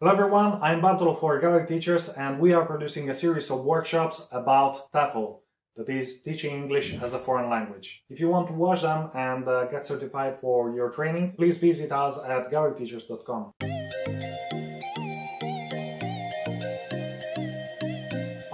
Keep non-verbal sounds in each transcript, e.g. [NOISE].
Hello everyone, I'm Bartolo for Gallery Teachers and we are producing a series of workshops about TEFL, that is teaching English as a foreign language. If you want to watch them and uh, get certified for your training, please visit us at galleryteachers.com.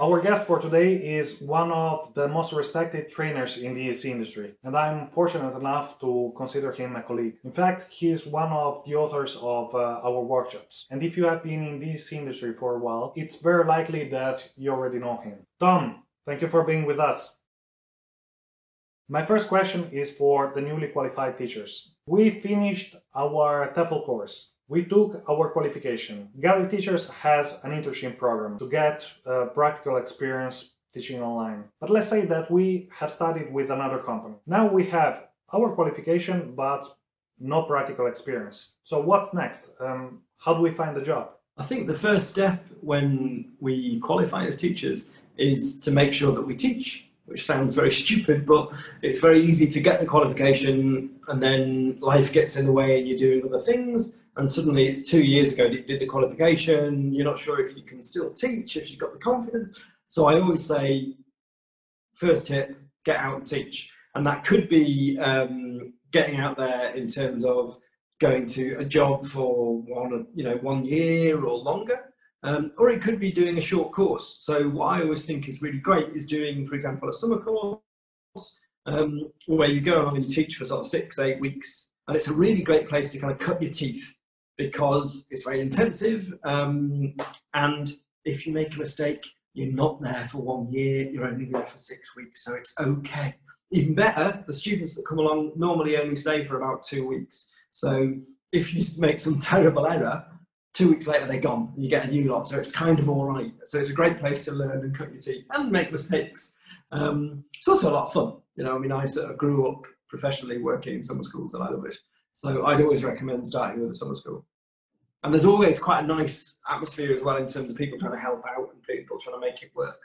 Our guest for today is one of the most respected trainers in the EC industry, and I'm fortunate enough to consider him a colleague. In fact, he is one of the authors of uh, our workshops, and if you have been in this industry for a while, it's very likely that you already know him. Thom, thank you for being with us. My first question is for the newly qualified teachers. We finished our TEFL course we took our qualification. Gallery Teachers has an internship program to get uh, practical experience teaching online. But let's say that we have studied with another company. Now we have our qualification, but no practical experience. So what's next? Um, how do we find a job? I think the first step when we qualify as teachers is to make sure that we teach, which sounds very [LAUGHS] stupid, but it's very easy to get the qualification and then life gets in the way and you're doing other things and suddenly it's two years ago that you did the qualification, you're not sure if you can still teach, if you've got the confidence. So I always say, first tip, get out and teach. And that could be um, getting out there in terms of going to a job for one, you know, one year or longer. Um, or it could be doing a short course. So what I always think is really great is doing, for example, a summer course um, where you go along and you teach for sort of six, eight weeks. And it's a really great place to kind of cut your teeth because it's very intensive. Um, and if you make a mistake, you're not there for one year, you're only there for six weeks, so it's okay. Even better, the students that come along normally only stay for about two weeks. So if you make some [LAUGHS] terrible error, two weeks later they're gone and you get a new lot. So it's kind of all right. So it's a great place to learn and cut your teeth and make mistakes. Um, it's also a lot of fun. You know, I mean, I sort of grew up professionally working in summer schools and I love it. So I'd always recommend starting with a summer school. And there's always quite a nice atmosphere as well in terms of people trying to help out and people trying to make it work.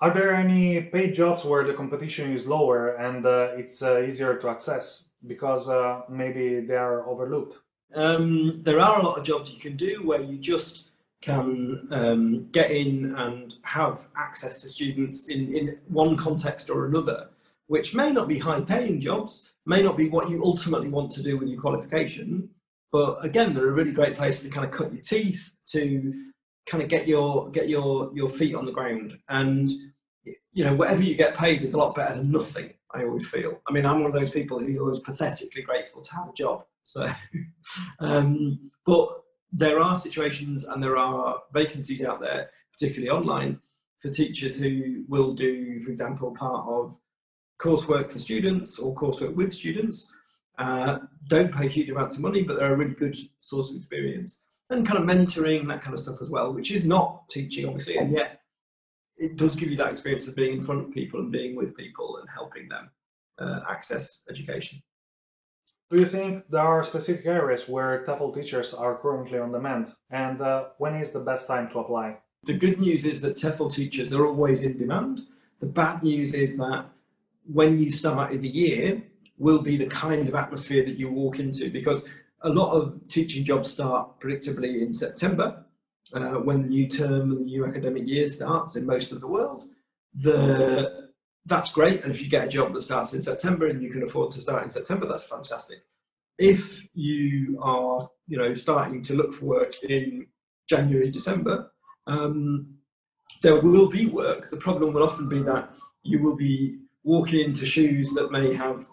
Are there any paid jobs where the competition is lower and uh, it's uh, easier to access because uh, maybe they are overlooked? Um, there are a lot of jobs you can do where you just can um, get in and have access to students in, in one context or another, which may not be high paying jobs, may not be what you ultimately want to do with your qualification, but again, they're a really great place to kind of cut your teeth, to kind of get your get your your feet on the ground. And you know, whatever you get paid is a lot better than nothing. I always feel. I mean, I'm one of those people who's always pathetically grateful to have a job. So, [LAUGHS] um, but there are situations and there are vacancies out there, particularly online, for teachers who will do, for example, part of coursework for students or coursework with students, uh, don't pay huge amounts of money, but they're a really good source of experience. And kind of mentoring, that kind of stuff as well, which is not teaching, obviously, and yet it does give you that experience of being in front of people and being with people and helping them uh, access education. Do you think there are specific areas where TEFL teachers are currently on demand? And uh, when is the best time to apply? The good news is that TEFL teachers are always in demand. The bad news is that when you start in the year, will be the kind of atmosphere that you walk into because a lot of teaching jobs start predictably in September uh, when the new term and the new academic year starts in most of the world. The, that's great, and if you get a job that starts in September and you can afford to start in September, that's fantastic. If you are, you know, starting to look for work in January, December, um, there will be work. The problem will often be that you will be walking into shoes that may have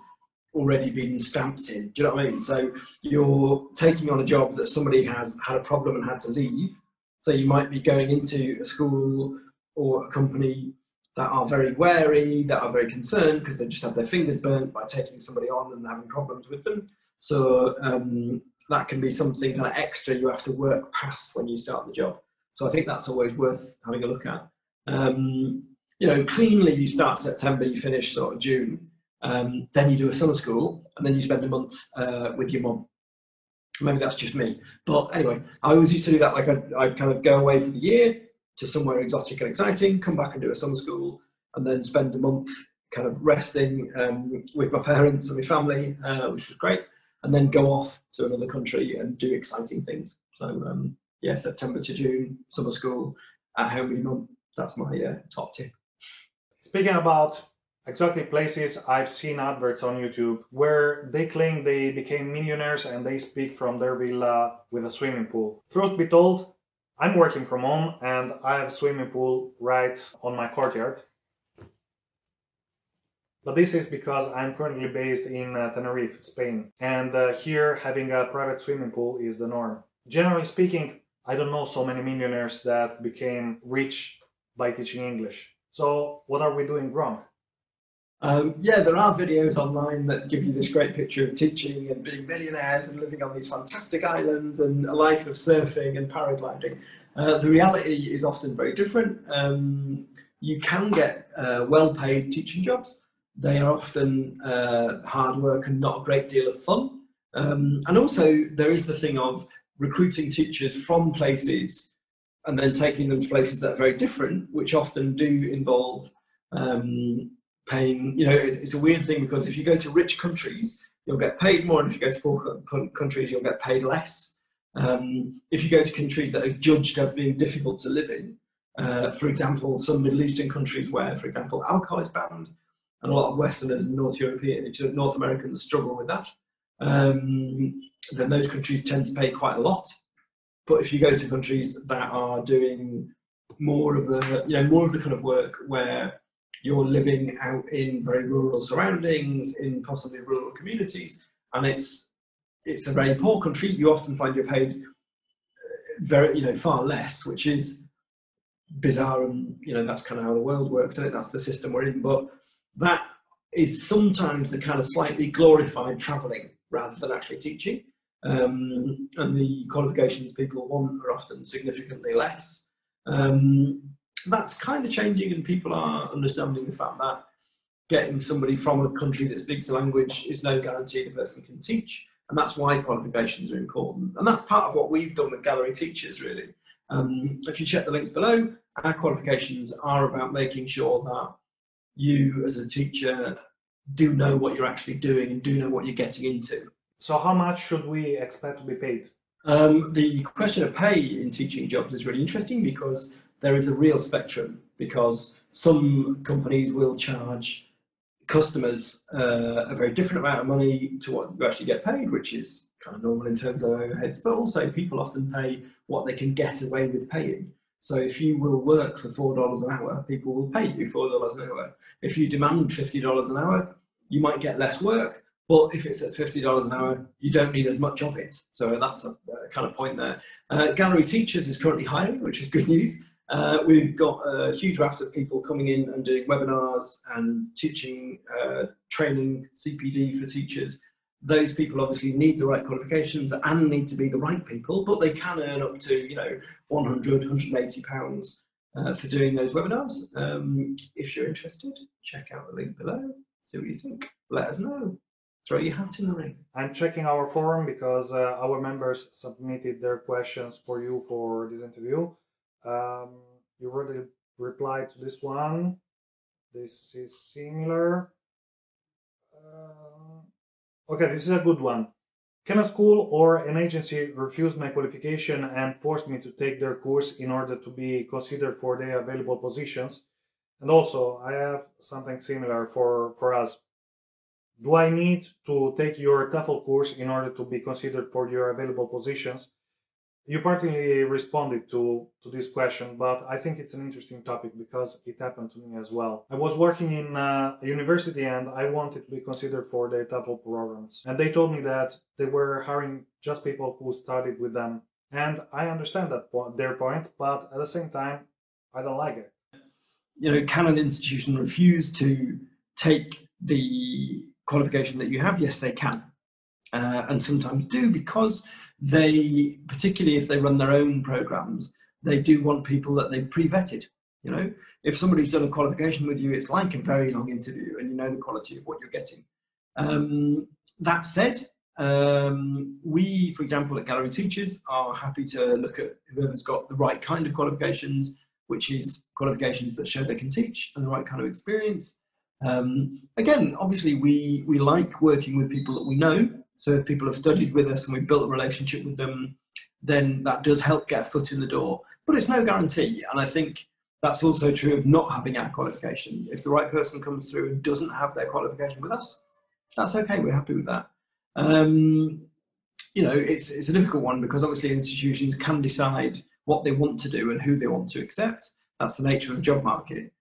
already been stamped in. Do you know what I mean? So you're taking on a job that somebody has had a problem and had to leave. So you might be going into a school or a company that are very wary, that are very concerned because they just have their fingers burnt by taking somebody on and having problems with them. So um, that can be something kind of extra you have to work past when you start the job. So I think that's always worth having a look at. Um, you know, cleanly you start September, you finish sort of June um, then you do a summer school, and then you spend a month uh, with your mum. Maybe that's just me, but anyway, I always used to do that. Like I'd, I'd, kind of go away for the year to somewhere exotic and exciting, come back and do a summer school, and then spend a month kind of resting um, with my parents and my family, uh, which was great, and then go off to another country and do exciting things. So um, yeah, September to June, summer school, at home with mum. That's my uh, top tip. Speaking about exotic places, I've seen adverts on YouTube where they claim they became millionaires and they speak from their villa with a swimming pool. Truth be told, I'm working from home and I have a swimming pool right on my courtyard. But this is because I'm currently based in uh, Tenerife, Spain, and uh, here having a private swimming pool is the norm. Generally speaking, I don't know so many millionaires that became rich by teaching English. So, what are we doing wrong? Um, yeah, there are videos online that give you this great picture of teaching and being millionaires and living on these fantastic islands and a life of surfing and paragliding. Uh, the reality is often very different. Um, you can get uh, well paid teaching jobs, they are often uh, hard work and not a great deal of fun. Um, and also, there is the thing of recruiting teachers from places and then taking them to places that are very different, which often do involve um, paying. You know, it's, it's, a weird thing because if you go to rich countries, you'll get paid more, and if you go to poor countries, you'll get paid less. Um, if you go to countries that are judged as being difficult to live in, uh, for example, some Middle Eastern countries where, for example, alcohol is banned, and a lot of Westerners and North European, North Americans struggle with that. Um, then those countries tend to pay quite a lot. But if you go to countries that are doing more of the, you know, more of the kind of work where you're living out in very rural surroundings, in possibly rural communities, and it's it's a very poor country, you often find you're paid very, you know, far less, which is bizarre, and you know that's kind of how the world works, and that's the system we're in. But that is sometimes the kind of slightly glorified travelling rather than actually teaching. Um, and the qualifications people want are often significantly less. Um, that's kind of changing, and people are understanding the fact that getting somebody from a country that speaks a language is no guarantee the person can teach. And that's why qualifications are important. And that's part of what we've done with Gallery Teachers, really. Um, if you check the links below, our qualifications are about making sure that you as a teacher do know what you're actually doing and do know what you're getting into. So, how much should we expect to be paid? Um, the question of pay in teaching jobs is really interesting because there is a real spectrum. Because some companies will charge customers uh, a very different amount of money to what you actually get paid, which is kind of normal in terms of overheads. But also, people often pay what they can get away with paying. So if you will work for four dollars an hour, people will pay you four dollars an hour. If you demand fifty dollars an hour, you might get less work. But if it's at fifty dollars an hour, you don't need as much of it. So that's a, a kind of point there. Uh, Gallery Teachers is currently hiring, which is good news. Uh, we've got a huge raft of people coming in and doing webinars and teaching, uh, training CPD for teachers those people obviously need the right qualifications and need to be the right people, but they can earn up to, you know, 100, 180 pounds uh, for doing those webinars. Um, if you're interested, check out the link below, see what you think. Let us know. Throw your hat in the ring. I'm checking our forum because uh, our members submitted their questions for you for this interview. Um, you already replied to this one. This is similar. Uh, Okay, this is a good one. Can a school or an agency refuse my qualification and force me to take their course in order to be considered for the available positions? And also, I have something similar for, for us. Do I need to take your TEFL course in order to be considered for your available positions? You partly responded to, to this question, but I think it's an interesting topic because it happened to me as well. I was working in uh, a university and I wanted to be considered for their TEFL programs. And they told me that they were hiring just people who studied with them. And I understand that po- their point, but at the same time, I don't like it. You know, can an institution refuse to take the qualification that you have? Yes, they can. Uh, and sometimes do because they, particularly if they run their own programs, they do want people that they've pre-vetted. You know, if somebody's done a qualification with you, it's like a very long interview, and you know the quality of what you're getting. Um, that said, um, we, for example, at Gallery Teachers, are happy to look at whoever's got the right kind of qualifications, which is qualifications that show they can teach and the right kind of experience. Um, again, obviously, we we like working with people that we know so if people have studied with us and we've built a relationship with them, then that does help get a foot in the door. But it's no guarantee. And I think that's also true of not having our qualification. If the right person comes through and doesn't have their qualification with us, that's okay. We're happy with that. Um, you know, it's, it's a difficult one because obviously institutions can decide what they want to do and who they want to accept. That's the nature of the job market.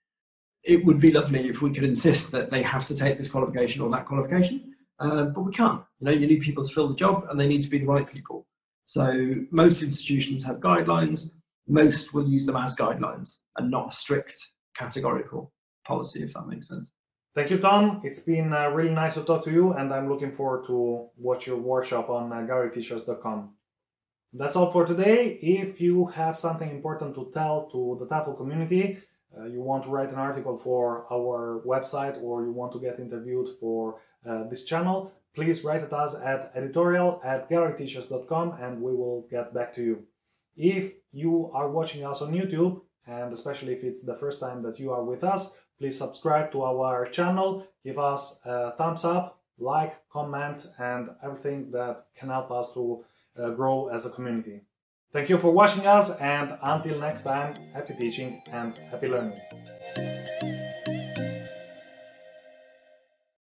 It would be lovely if we could insist that they have to take this qualification or that qualification, uh, but we can't. You know, you need people to fill the job and they need to be the right people. So most institutions have guidelines. Most will use them as guidelines and not a strict categorical policy, if that makes sense. Thank you, Thom. It's been uh, really nice to talk to you, and I'm looking forward to watch your workshop on uh, GalleryTeachers.com. That's all for today. If you have something important to tell to the TEFL community, uh, you want to write an article for our website, or you want to get interviewed for uh, this channel, please write at us at editorial at galleryteachers.com and we will get back to you. If you are watching us on YouTube, and especially if it's the first time that you are with us, please subscribe to our channel, give us a thumbs up, like, comment, and everything that can help us to uh, grow as a community. Thank you for watching us, and until next time, happy teaching and happy learning.